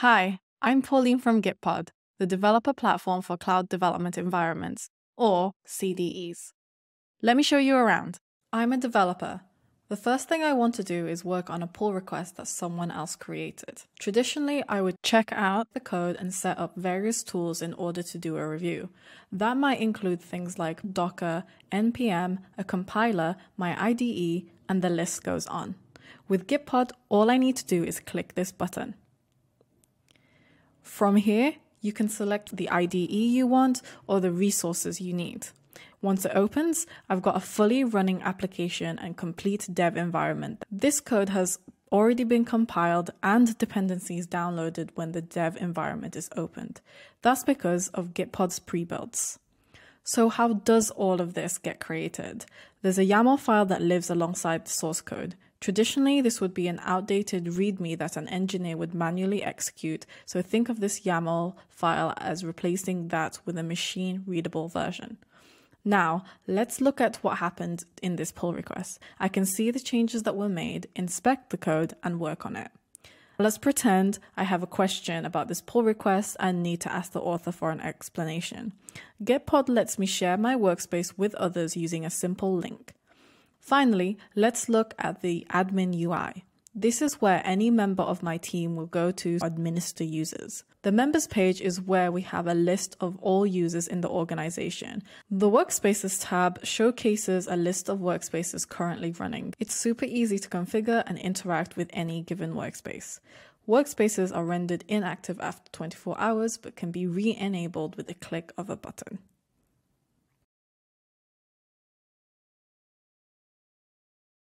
Hi, I'm Pauline from Gitpod, the developer platform for cloud development environments, or CDEs. Let me show you around. I'm a developer. The first thing I want to do is work on a pull request that someone else created. Traditionally, I would check out the code and set up various tools in order to do a review. That might include things like Docker, NPM, a compiler, my IDE, and the list goes on. With Gitpod, all I need to do is click this button. From here, you can select the IDE you want or the resources you need. Once it opens, I've got a fully running application and complete dev environment. This code has already been compiled and dependencies downloaded when the dev environment is opened. That's because of Gitpod's pre-builds. So how does all of this get created? There's a YAML file that lives alongside the source code. Traditionally, this would be an outdated README that an engineer would manually execute, so think of this YAML file as replacing that with a machine readable version. Now, let's look at what happened in this pull request. I can see the changes that were made, inspect the code, and work on it. Let's pretend I have a question about this pull request and need to ask the author for an explanation. Gitpod lets me share my workspace with others using a simple link. Finally, let's look at the admin UI. This is where any member of my team will go to administer users. The members page is where we have a list of all users in the organization. The workspaces tab showcases a list of workspaces currently running. It's super easy to configure and interact with any given workspace. Workspaces are rendered inactive after 24 hours but can be re enabled with a click of a button.